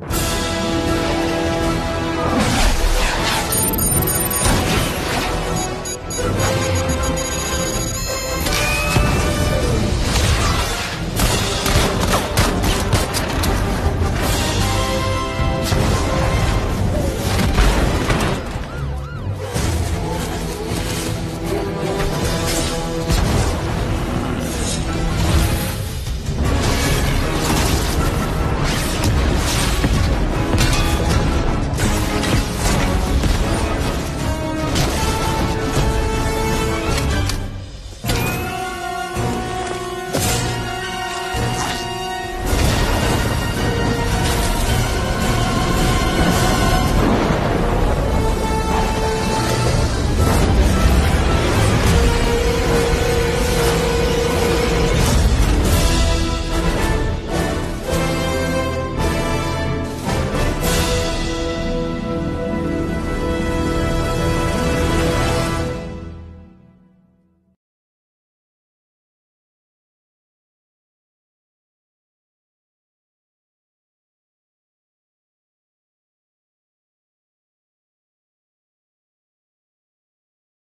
you